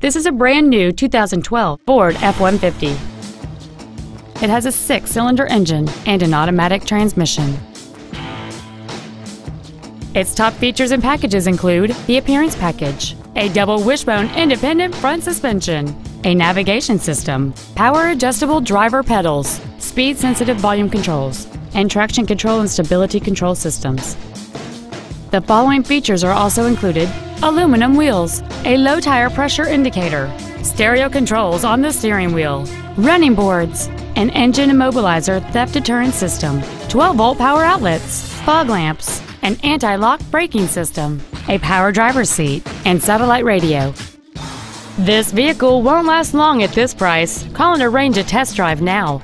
This is a brand new 2012 Ford F-150. It has a six-cylinder engine and an automatic transmission. Its top features and packages include the appearance package, a double wishbone independent front suspension, a navigation system, power adjustable driver pedals, speed sensitive volume controls, and traction control and stability control systems. The following features are also included aluminum wheels, a low tire pressure indicator, stereo controls on the steering wheel, running boards, an engine immobilizer theft deterrent system, 12 volt power outlets, fog lamps, an anti-lock braking system, a power driver's seat, and satellite radio. This vehicle won't last long at this price. Call and arrange a test drive now.